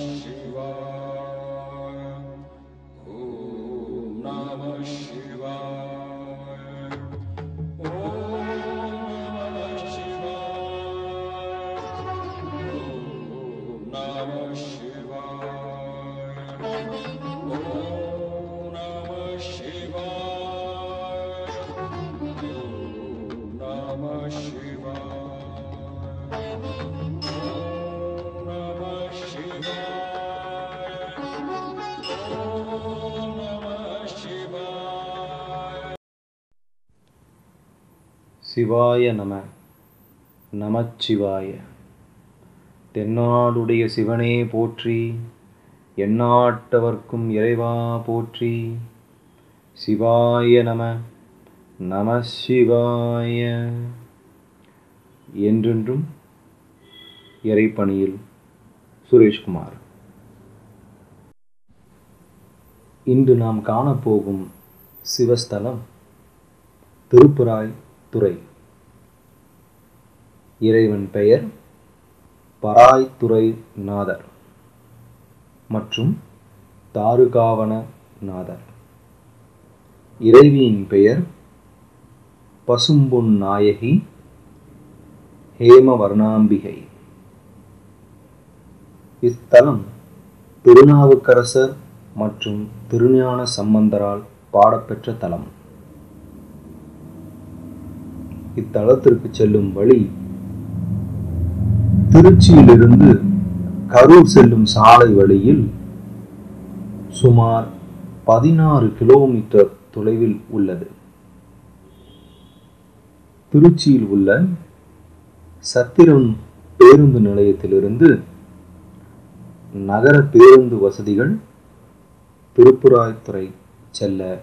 शिवाय ॐ नमः शिवाय ॐ नमः சிவாய நம நமச்சிவாய. தென்னாடுடைய சிவனே போற்றி எந்நாட்டவர்க்கும் இறைவா போற்றி சிவாய நம நம சிவாய என்றென்றும் இறைப்பணியில் சுரேஷ்குமார். இன்று நாம் காணப்போகும் சிவஸ்தலம் திருப்புராய் துறை. இறைவன் பெயர் பராய்த்துறை நாதர் மற்றும் தாருகாவன நாதர். இறைவியின் பெயர் பசும்பொன் நாயகி ஹேமவர்ணாம்பிகை. இத்தலம் திருநாவுக்கரசர் மற்றும் திருஞான சம்பந்தரால் பாடப்பெற்ற தலம். இத்தலத்திற்கு செல்லும் வழி. திருச்சியிலிருந்து கரூர் செல்லும் சாலை வழியில் சுமார் பதினாறு கிலோமீட்டர் தொலைவில் உள்ளது. திருச்சியில் உள்ள சத்திரம் பேருந்து நிலையத்திலிருந்து நகர பேருந்து வசதிகள் திருப்புராய்த்துறை செல்ல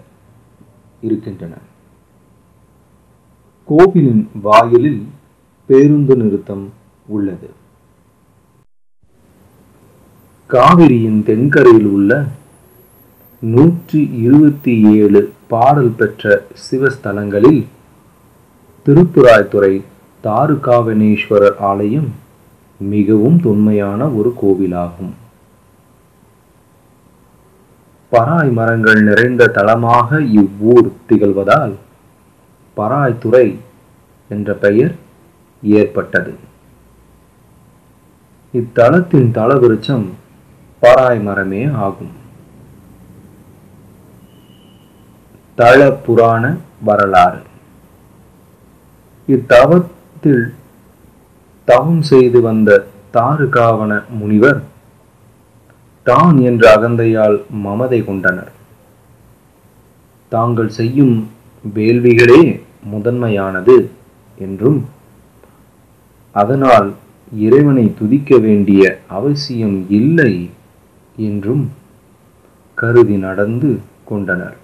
இருக்கின்றன. கோவிலின் வாயிலில் பேருந்து நிறுத்தம் உள்ளது. காவிரியின் தென்கரையில் உள்ள நூற்றி இருபத்தி ஏழு பாடல் பெற்ற சிவஸ்தலங்களில் திருப்புராய்த்துறை தாருகாவனேஸ்வரர் ஆலயம் மிகவும் தொன்மையான ஒரு கோவிலாகும். பராய் மரங்கள் நிறைந்த தலமாக இவ்வூர் திகழ்வதால் பராய்த்துறை என்ற பெயர் ஏற்பட்டது. இத்தலத்தின் தலவிருச்சம் பராய் மரமே ஆகும். தள புராண வரலாறு. இத்தவத்தில் தவம் செய்து வந்த தாருகாவன முனிவர் தான் என்ற அகந்தையால் மமதை கொண்டனர். தாங்கள் செய்யும் வேள்விகளே முதன்மையானது என்றும் அதனால் இறைவனை துதிக்க வேண்டிய அவசியம் இல்லை என்றும் கருதி நடந்து கொண்டனர்.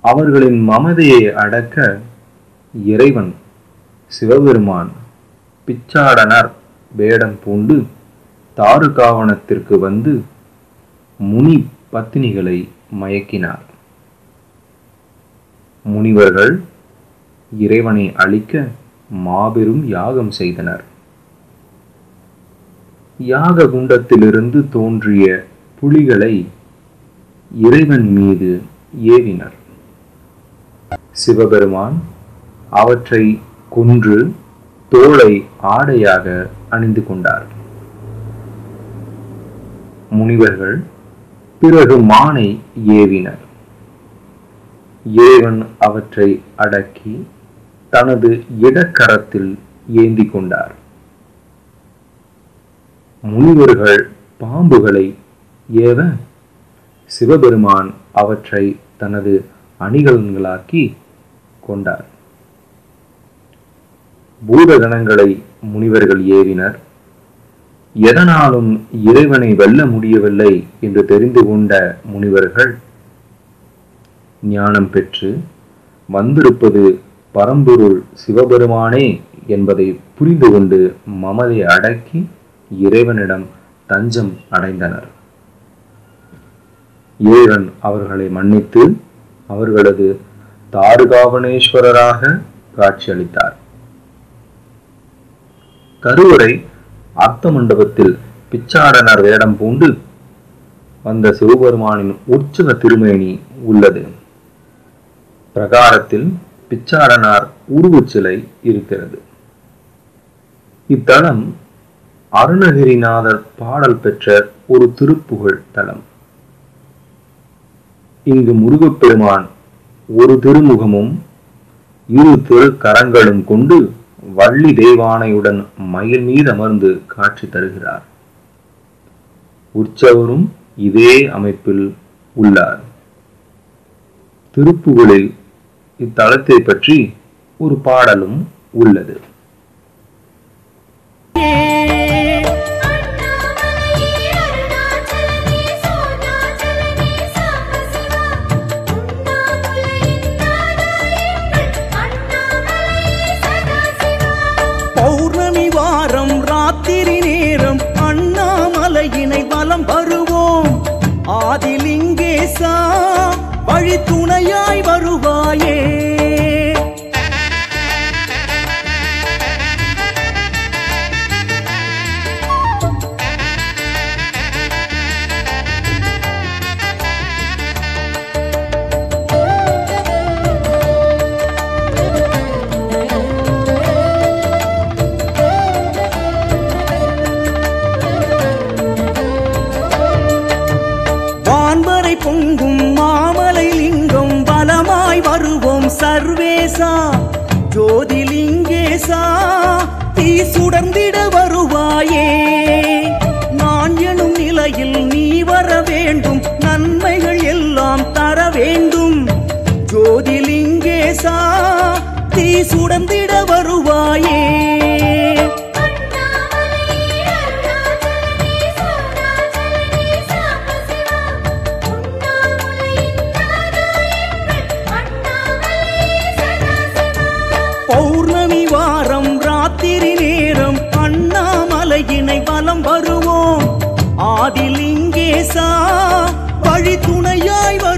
அவர்களின் மமதையை அடக்க இறைவன் சிவபெருமான் பிச்சாடனர் வேடம் பூண்டு தாருகாவனத்திற்கு வந்து முனி பத்தினிகளை மயக்கினார். முனிவர்கள் இறைவனை அழிக்க மாபெரும் யாகம் செய்தனர். யாக குண்டத்திலிருந்து தோன்றிய புலிகளை இறைவன் மீது ஏவினர். சிவபெருமான் அவற்றை கொன்று தோளை ஆடையாக அணிந்து கொண்டார். முனிவர்கள் பிறகு மானை ஏவினர். இறைவன் அவற்றை அடக்கி தனது இடக்கரத்தில் ஏந்தி கொண்டார் முனிவர்கள் பாம்புகளை ஏவ சிவபெருமான் அவற்றை தனது அணிகலன்களாக்கி கொண்டார். பூதகணங்களை முனிவர்கள் ஏவினர். எதனாலும் இறைவனை வெல்ல முடியவில்லை என்று தெரிந்து கொண்ட முனிவர்கள் ஞானம் பெற்று வந்திருப்பது பரம்பொருள் சிவபெருமானே என்பதை புரிந்து கொண்டு மமதை அடக்கி இறைவனிடம் தஞ்சம் அடைந்தனர். ஏழன் அவர்களை மன்னித்து அவர்களது தாருகாவனேஸ்வரராக காட்சியளித்தார். கருவறை அர்த்த மண்டபத்தில் பிச்சாடனர் வேடம் பூண்டு வந்த சிவபெருமானின் உற்சவ திருமேனி உள்ளது. பிரகாரத்தில் பிச்சாரனார் உருவச்சிலை இருக்கிறது. இத்தலம் அருணகிரிநாதர் பாடல் பெற்ற ஒரு திருப்புகழ் தலம். இங்கு முருகப்பெருமான் ஒரு திருமுகமும் இரு திருக்கரங்களும் கொண்டு வள்ளி தெய்வானையுடன் மயில் மீது அமர்ந்து காட்சி தருகிறார். உற்சவரும் இதே அமைப்பில் உள்ளார். திருப்புகளில் இத்தலத்தை பற்றி ஒரு பாடலும் உள்ளது. பௌர்ணமி வாரம் ராத்திரி நேரம் அண்ணாமலையினை வலம் வருவோம். ஆதிலிங்கேசா வழி துணையாய் வருவாயே. சர்வேசா ஜோதிலிங்கேசா தீ சுடர்ந்திட வருவாயே. நான் எனும் நிலையில் நீ வர வேண்டும் நன்மைகள் எல்லாம் தர வேண்டும். ஜோதிலிங்கேசா தீ சுடர்ந்திட வருவோம் வழி துணையாய் வருவோம்